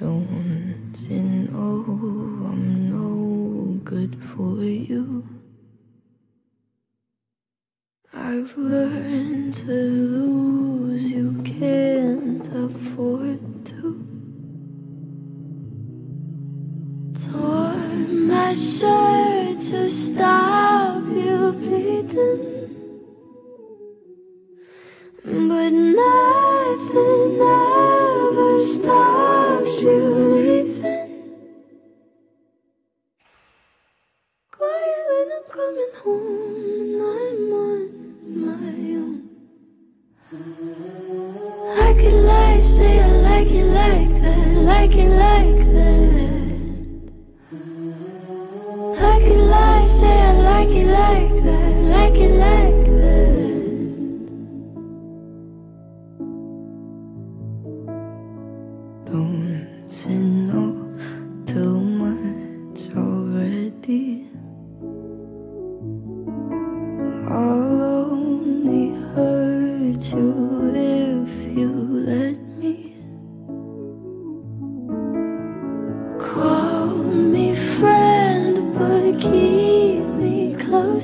Oh, I've learned to lose, you can't shirt to stop you bleeding. But nothing ever stops you leaving. Quiet when I'm coming home I could lie, say I like it like that, like it like that. Don't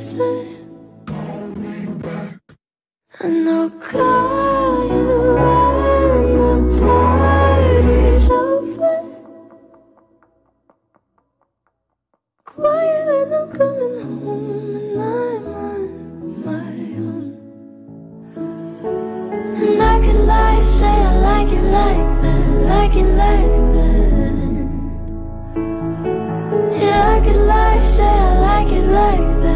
And I'll you when the party's over. Quiet when I'm coming home and I'm on my own. And I could lie, say I like it like that, like it like that. Yeah, I could lie, say I like it like that,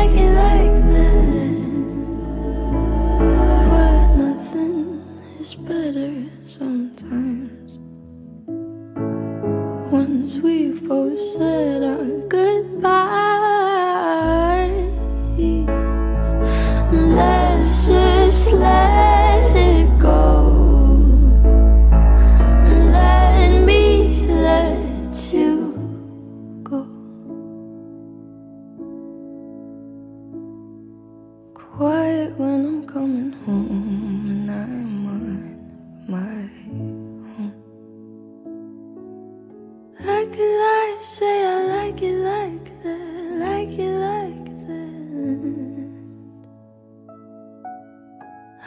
like it like that. But nothing is better sometimes. Once we've both said our goodbyes, it when I'm coming home and I'm on my own. Like it, I say I like it like that, like it like that.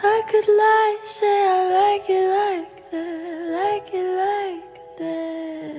I could lie, say I like it like that, like it like that.